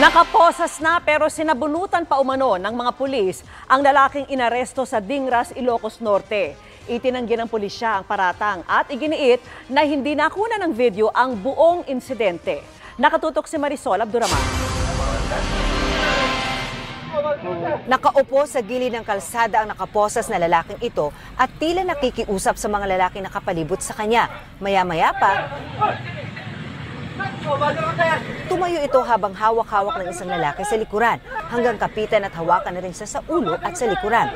Nakaposas na pero sinabunutan pa umano ng mga pulis ang lalaking inaresto sa Dingras, Ilocos Norte. Itinanggi ng pulisya ang paratang at iginiit na hindi nakuna ng video ang buong insidente. Nakatutok si Marisol Abduraman. Nakaupo sa gilid ng kalsada ang nakaposas na lalaking ito at tila nakikiusap sa mga lalaking nakapalibot sa kanya. Maya-maya pa, tumayo ito habang hawak-hawak ng isang lalaki sa likuran hanggang kapitan at hawakan na rin siya sa ulo at sa likuran.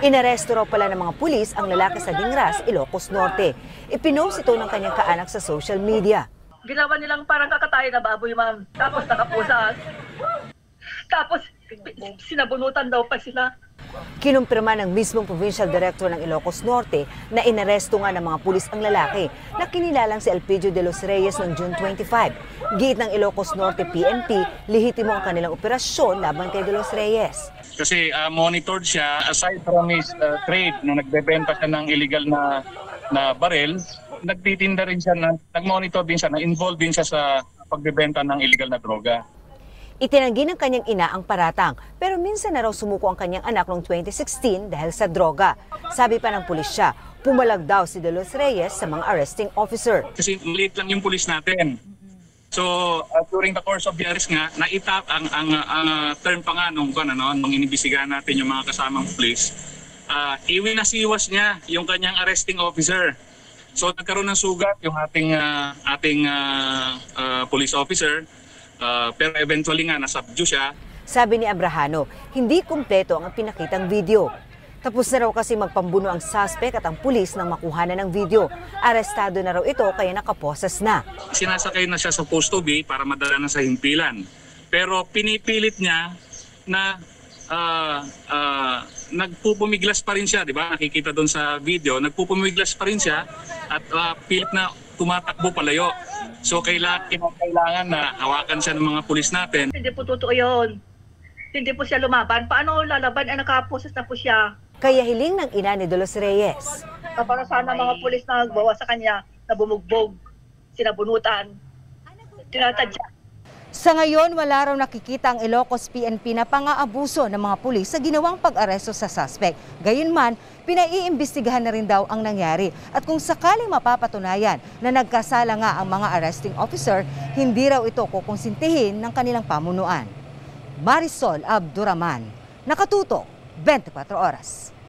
Inaresto raw pala ng mga pulis ang lalaki sa Dingras, Ilocos Norte. Ipinost ito ng kanyang kaanak sa social media. Ginawa nilang parang kakatay na baboy, ma'am. Tapos nakapusas. Tapos sinabunutan daw pa sila. Kinumpirma ng mismong Provincial Director ng Ilocos Norte na inaresto nga ng mga pulis ang lalaki na kinilalang si Elpidio de los Reyes noong June 25. Giit ng Ilocos Norte PNP, lihitimo ang kanilang operasyon laban kay de los Reyes. kasi uh, monitored siya aside from his uh, trade na nagbebenta siya ng illegal na na barrel nagtitinda rin siya na nagmonitor din siya na involved din siya sa pagbebenta ng illegal na droga Itinanggi ng kanyang ina ang paratang pero minsan na raw sumuko ang kanyang anak noong 2016 dahil sa droga. Sabi pa ng pulisya, pumalag daw si De Los Reyes sa mga arresting officer. kasi maliit lang yung pulis natin so uh, during the course of the arrest nga naitap ang ang, ang uh, term pa nga nung ano nung inibisigahan natin yung mga kasamang pulis uh, iwinasiwas niya yung kanyang arresting officer So nagkaroon ng sugat yung ating uh, ating uh, uh, police officer uh, pero eventually nga nasubdue siya. Sabi ni Abrahano, hindi kumpleto ang pinakitang video. Tapos na raw kasi magpambuno ang suspect at ang pulis nang makuha na ng video. Arestado na raw ito kaya nakaposas na. Sinasakay na siya sa post to be para madala na sa himpilan. Pero pinipilit niya na uh, uh, nagpupumiglas pa rin siya, di ba? Nakikita doon sa video, nagpupumiglas pa rin siya at uh, pilit na tumatakbo palayo. So kailangan, kailangan na hawakan siya ng mga pulis natin Hindi po totoo yun. Hindi po siya lumaban. Paano lalaban? Eh, nakapusas na po siya. Kaya hiling ng ina ni De Los Reyes. Ah, Para sana mga pulis na nagbawa sa kanya na bumugbog, sinabunutan, tinatadya. Sa ngayon, wala raw nakikita ang Ilocos PNP na pang-aabuso ng mga pulis sa ginawang pag-aresto sa suspect. Gayunman, pinaiimbestigahan na rin daw ang nangyari. At kung sakaling mapapatunayan na nagkasala nga ang mga arresting officer, hindi raw ito kukonsintihin ng kanilang pamunuan. Marisol Abduraman, Nakatutok, 24 Oras.